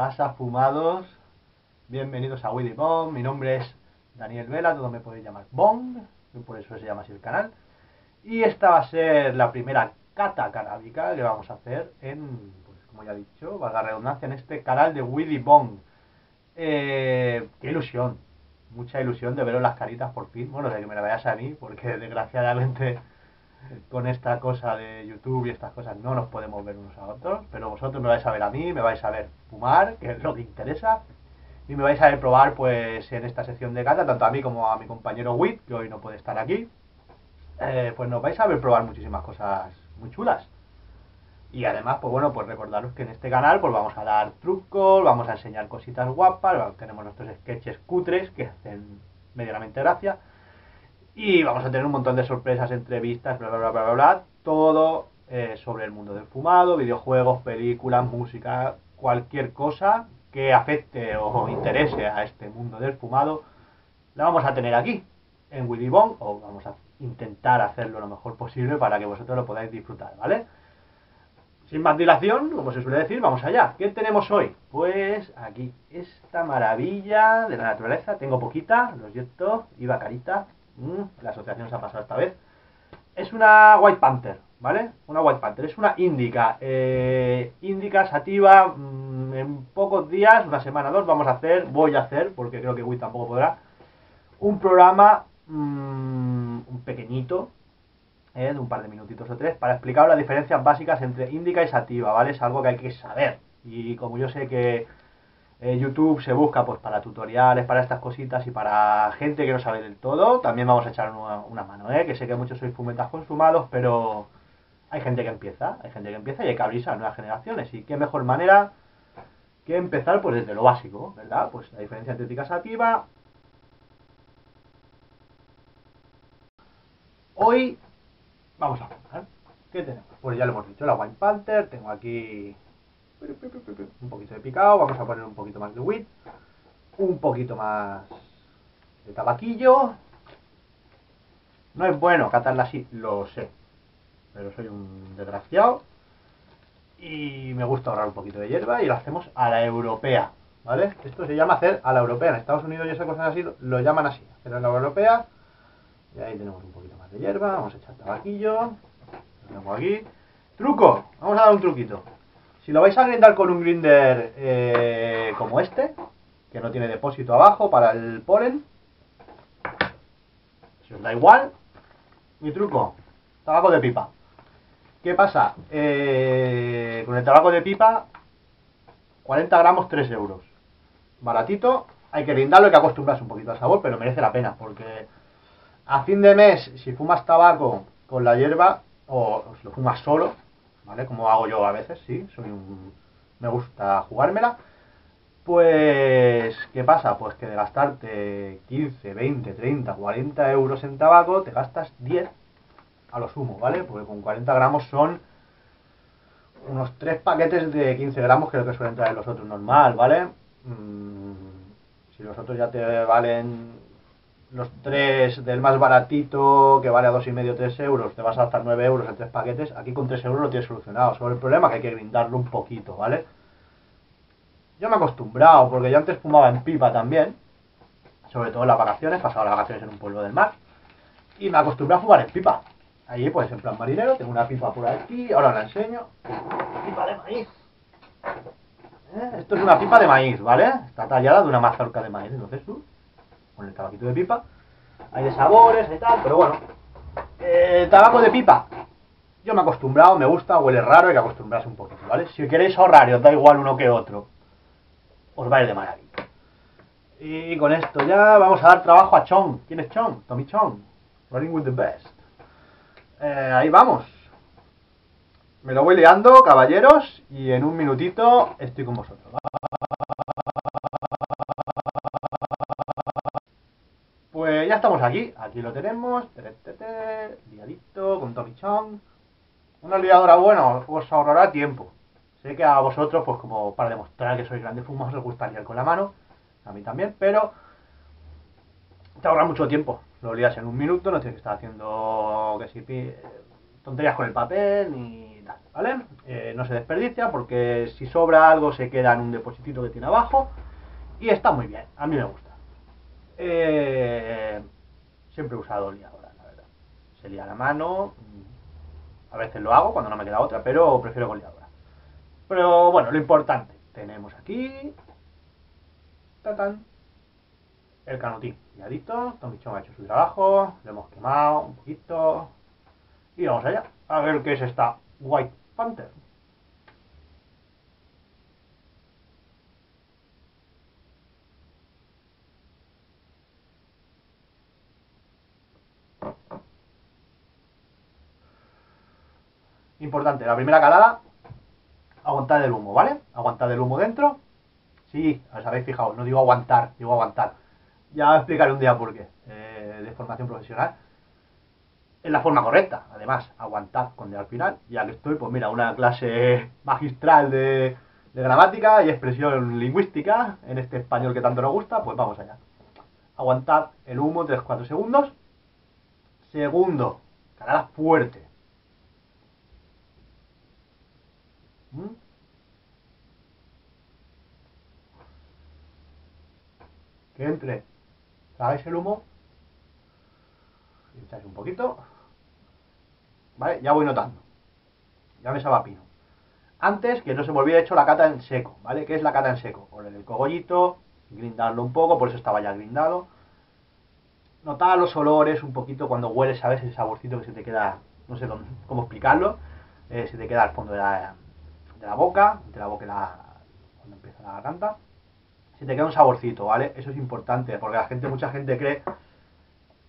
pasa, fumados? Bienvenidos a Willy Bong. Mi nombre es Daniel Vela, todos me podéis llamar Bong, por eso se llama así el canal. Y esta va a ser la primera cata canábica que vamos a hacer en, pues como ya he dicho, valga redundancia, en este canal de Willy Bong. Eh, qué ilusión, mucha ilusión de veros las caritas por fin. Bueno, de que me la veáis a mí, porque desgraciadamente con esta cosa de YouTube y estas cosas no nos podemos ver unos a otros, pero vosotros me vais a ver a mí, me vais a ver fumar, que es lo que interesa, y me vais a ver probar pues en esta sección de cata, tanto a mí como a mi compañero Wit, que hoy no puede estar aquí, eh, pues nos vais a ver probar muchísimas cosas muy chulas. Y además, pues bueno, pues recordaros que en este canal pues vamos a dar trucos, vamos a enseñar cositas guapas, tenemos nuestros sketches cutres que hacen medianamente gracia y vamos a tener un montón de sorpresas, entrevistas, bla, bla, bla, bla, bla, todo eh, sobre el mundo del fumado, videojuegos, películas, música, cualquier cosa que afecte o interese a este mundo del fumado, la vamos a tener aquí, en Willy Bong, o vamos a intentar hacerlo lo mejor posible para que vosotros lo podáis disfrutar, ¿vale? Sin más dilación, como se suele decir, vamos allá. ¿Qué tenemos hoy? Pues aquí, esta maravilla de la naturaleza. Tengo poquita, lo siento, iba carita, Mm, la asociación se ha pasado esta vez. Es una White Panther, ¿vale? Una White Panther, es una índica. Eh, índica sativa, mm, en pocos días, una semana, dos, vamos a hacer, voy a hacer, porque creo que Wii tampoco podrá, un programa, mm, un pequeñito, eh, de un par de minutitos o tres, para explicar las diferencias básicas entre índica y sativa, ¿vale? Es algo que hay que saber. Y como yo sé que eh, YouTube se busca pues para tutoriales, para estas cositas y para gente que no sabe del todo. También vamos a echar una, mano, ¿eh? que sé que muchos sois fumetas consumados, pero hay gente que empieza, hay gente que empieza y hay que abrirse a nuevas generaciones. Y qué mejor manera que empezar pues desde lo básico, ¿verdad? Pues la diferencia entre ética sativa. Hoy vamos a ver, ¿Qué tenemos? Pues ya lo hemos dicho, la White Panther, tengo aquí un poquito de picado, vamos a poner un poquito más de wheat, un poquito más de tabaquillo. No es bueno catarla así, lo sé, pero soy un desgraciado y me gusta ahorrar un poquito de hierba y lo hacemos a la europea, ¿vale? Esto se llama hacer a la europea. En Estados Unidos y esas cosas así lo llaman así, hacer a la europea. Y ahí tenemos un poquito más de hierba, vamos a echar tabaquillo, lo tengo aquí. Truco, vamos a dar un truquito. Si lo vais a grindar con un grinder eh, como este, que no tiene depósito abajo para el polen, si os da igual, mi truco, tabaco de pipa. ¿Qué pasa? Eh, con el tabaco de pipa, 40 gramos, 3 euros. Baratito, hay que grindarlo, hay que acostumbrarse un poquito al sabor, pero merece la pena, porque a fin de mes, si fumas tabaco con la hierba, o si lo fumas solo, ¿vale? Como hago yo a veces, sí, soy un... me gusta jugármela. Pues, ¿qué pasa? Pues que de gastarte 15, 20, 30, 40 euros en tabaco, te gastas 10 a lo sumo, ¿vale? Porque con 40 gramos son unos 3 paquetes de 15 gramos, que es lo que suelen traer los otros normal, ¿vale? Mm, si los otros ya te valen los tres del más baratito, que vale a dos y medio, tres euros, te vas a gastar 9 euros en tres paquetes, aquí con 3 euros lo tienes solucionado. Solo el problema que hay que brindarlo un poquito, ¿vale? Yo me he acostumbrado, porque yo antes fumaba en pipa también, sobre todo en las vacaciones, pasaba las vacaciones en un pueblo del mar, y me acostumbré a fumar en pipa. Allí, pues en plan marinero, tengo una pipa por aquí, ahora la enseño. Pipa de maíz. ¿Eh? Esto es una pipa de maíz, ¿vale? Está tallada de una mazorca de maíz, entonces tú el tabaquito de pipa. Hay de sabores y tal, pero bueno. Eh, tabaco de pipa. Yo me he acostumbrado, me gusta, huele raro, hay que acostumbrarse un poquito, ¿vale? Si queréis ahorrar os da igual uno que otro, os va a ir de maravilla. Y con esto ya vamos a dar trabajo a Chong. ¿Quién es Chong? Tommy Chong. Running with the best. Eh, ahí vamos. Me lo voy liando, caballeros, y en un minutito estoy con vosotros. Pues estamos aquí, aquí lo tenemos, liadito con Tommy Chong. Una liadora buena os ahorrará tiempo. Sé que a vosotros, pues como para demostrar que sois grandes fumadores, os gusta liar con la mano, a mí también, pero te ahorra mucho tiempo. Lo lías en un minuto, no tienes que estar haciendo que si tonterías con el papel, ni tal, ¿vale? Eh, no se desperdicia porque si sobra algo se queda en un depositito que tiene abajo y está muy bien, a mí me gusta. Eh, siempre he usado liadora, la verdad. Se lía la mano, a veces lo hago cuando no me queda otra, pero prefiero con liadora. Pero bueno, lo importante, tenemos aquí tatán, el canutín liadito, Tomichón ha hecho su trabajo, lo hemos quemado un poquito y vamos allá a ver qué es esta White Panther. Importante, la primera calada, aguantar el humo, ¿vale? Aguantar el humo dentro. Sí, os habéis fijado, no digo aguantar, digo aguantar. Ya explicaré un día por qué, eh, de formación profesional. Es la forma correcta, además, aguantar con el al final. Ya que estoy, pues mira, una clase magistral de, gramática y expresión lingüística en este español que tanto nos gusta, pues vamos allá. Aguantar el humo 3-4 segundos. Segundo, calada fuerte. ¿Mm? Entre. ¿Sabéis el humo? Echáis un poquito. ¿Vale? Ya voy notando. Ya me sabe pino. Antes, que no se me olvide, hecho la cata en seco, ¿vale? ¿Qué es la cata en seco? Poner el cogollito, grindarlo un poco, por eso estaba ya grindado. Notar los olores un poquito cuando hueles, ¿sabes? Ese saborcito que se te queda, no sé cómo explicarlo, eh, se te queda al fondo de la, de la boca, entre la boca la. cuando empieza la garganta, se te queda un saborcito, ¿vale? Eso es importante, porque la gente, mucha gente cree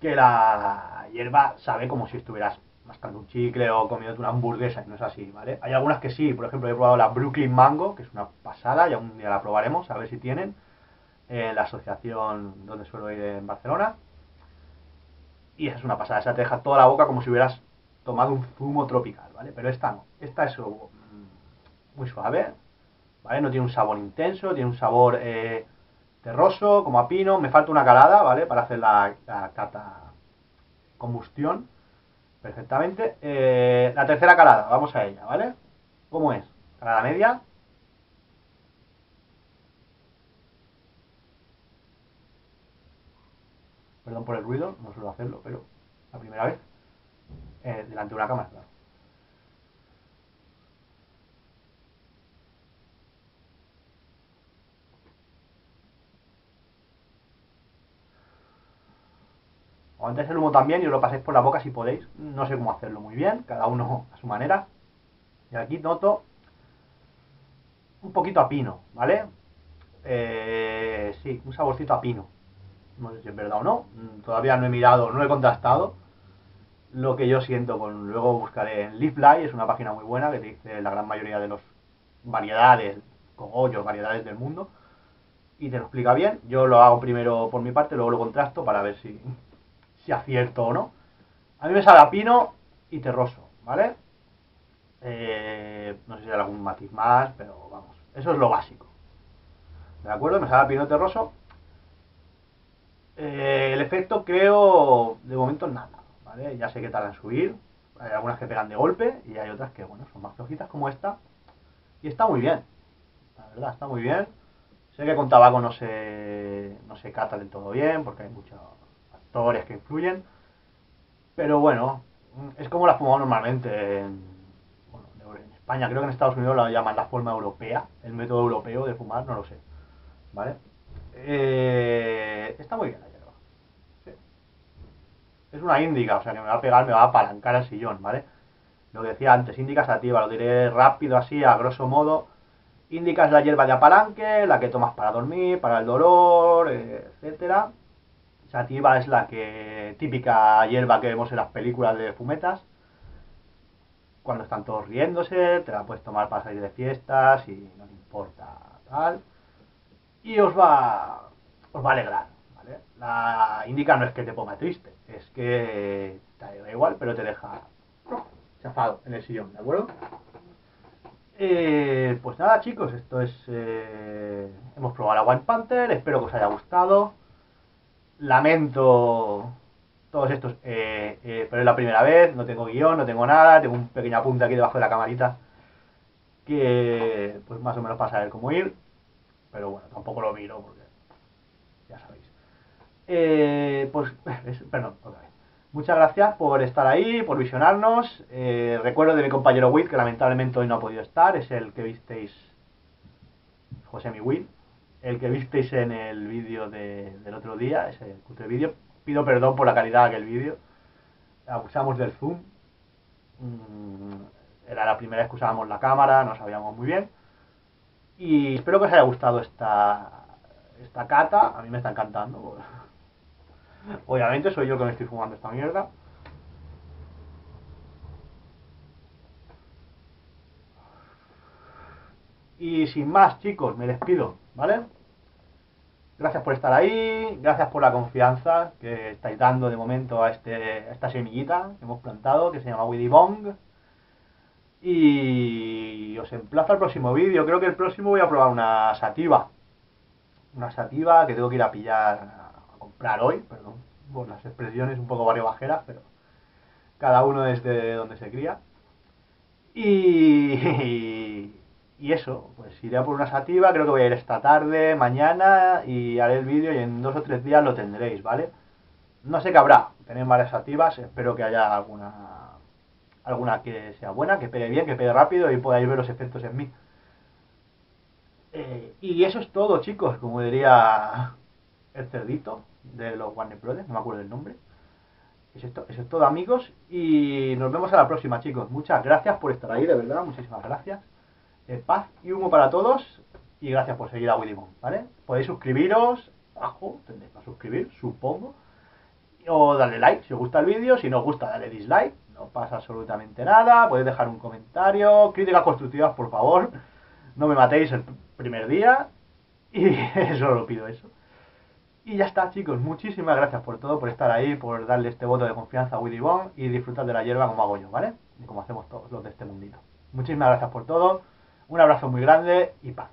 que la hierba sabe como si estuvieras mascando un chicle o comiendo una hamburguesa, y no es así, ¿vale? Hay algunas que sí, por ejemplo, he probado la Brooklyn Mango, que es una pasada, ya un día la probaremos, a ver si tienen, en la asociación donde suelo ir en Barcelona. Y esa es una pasada, esa te deja toda la boca como si hubieras tomado un zumo tropical, ¿vale? Pero esta no, esta es muy suave, ¿vale? No tiene un sabor intenso, tiene un sabor eh, terroso, como a pino. Me falta una calada, ¿vale? Para hacer la, cata combustión perfectamente. Eh, la tercera calada, vamos a ella, ¿vale? ¿Cómo es? Calada media. Perdón por el ruido, no suelo hacerlo, pero la primera vez. Eh, delante de una cámara, claro. Aguantáis el humo también y os lo paséis por la boca si podéis. No sé cómo hacerlo muy bien, cada uno a su manera. Y aquí noto un poquito a pino, ¿vale? Eh, sí, un saborcito a pino. No sé si es verdad o no. Mm, todavía no he mirado, no he contrastado lo que yo siento con. Luego buscaré en Live es una página muy buena que te dice la gran mayoría de las variedades, cogollos, variedades del mundo. Y te lo explica bien. Yo lo hago primero por mi parte, luego lo contrasto para ver si, si acierto o no. A mí me sale a pino y terroso, ¿vale? Eh, no sé si hay algún matiz más, pero vamos, eso es lo básico. ¿De acuerdo? Me sale a pino terroso. Eh, el efecto creo, de momento nada, ¿vale? Ya sé que tardan en subir. Hay algunas que pegan de golpe y hay otras que, bueno, son más flojitas como esta. Y está muy bien. La verdad, está muy bien. Sé que con tabaco no se, no se cata todo bien porque hay mucho que influyen. Pero bueno, es como la fumamos normalmente en, España. Creo que en Estados Unidos lo llaman la forma europea, el método europeo de fumar, no lo sé. ¿Vale? Eh, está muy bien la hierba. Es una índica, o sea que me va a pegar, me va a apalancar el sillón, ¿vale? Lo que decía antes, índica sativa, lo diré rápido así, a grosso modo. Índica es la hierba de apalanque, la que tomas para dormir, para el dolor, etcétera Sativa es la que típica hierba que vemos en las películas de fumetas. Cuando están todos riéndose, te la puedes tomar para salir de fiestas y no te importa tal. Y os va, os va a alegrar. ¿vale? La indica no es que te ponga triste, es que te da igual, pero te deja chafado en el sillón, ¿de acuerdo? Eh, pues nada chicos, esto es... Eh, hemos probado la White Panther, espero que os haya gustado lamento todos estos, eh, eh, pero es la primera vez, no tengo guion, no tengo nada, tengo un pequeño apunte aquí debajo de la camarita que pues más o menos para saber cómo ir, pero bueno, tampoco lo miro porque ya sabéis. Eh, pues, perdón, otra vez. Muchas gracias por estar ahí, por visionarnos. Eh, recuerdo de mi compañero Witt, que lamentablemente hoy no ha podido estar, es el que visteis, José mi Witt, el que visteis en el vídeo de, del otro día, ese cutre vídeo. Pido perdón por la calidad de aquel vídeo. Abusamos del zoom. Mm, era la primera vez que usábamos la cámara, no sabíamos muy bien. Y espero que os haya gustado esta, esta cata. A mí me está encantando. Obviamente soy yo que me estoy fumando esta mierda. Y sin más, chicos, me despido, ¿vale? Gracias por estar ahí, gracias por la confianza que estáis dando de momento a, este, esta semillita que hemos plantado, que se llama Widdy Bong. Y os emplazo al próximo vídeo. Creo que el próximo voy a probar una sativa. Una sativa que tengo que ir a pillar, a comprar hoy, perdón, por las expresiones un poco bajeras, pero cada uno desde donde se cría. Y, y eso, pues iré a por una sativa, creo que voy a ir esta tarde, mañana y haré el vídeo y en dos o tres días lo tendréis, ¿vale? No sé qué habrá, tenéis varias sativas, espero que haya alguna alguna que sea buena, que pegue bien, que pegue rápido y podáis ver los efectos en mí. Eh, y eso es todo, chicos, como diría el cerdito de los Warner Brothers, no me acuerdo el nombre. Eso es, eso es todo, amigos, y nos vemos a la próxima, chicos. Muchas gracias por estar ahí, de verdad, muchísimas gracias. Eh, paz y humo para todos, y gracias por seguir a Willy ¿vale? Podéis suscribiros, abajo, tendréis para suscribir, supongo, o darle like si os gusta el vídeo, si no os gusta, darle dislike no pasa absolutamente nada, podéis dejar un comentario, críticas constructivas por favor, no me matéis el primer día y eso lo pido eso. Y ya está chicos, muchísimas gracias por todo, por estar ahí, por darle este voto de confianza a Willy Bond y disfrutar de la hierba como hago yo, ¿vale? Y como hacemos todos los de este mundito. Muchísimas gracias por todo, un abrazo muy grande y paz.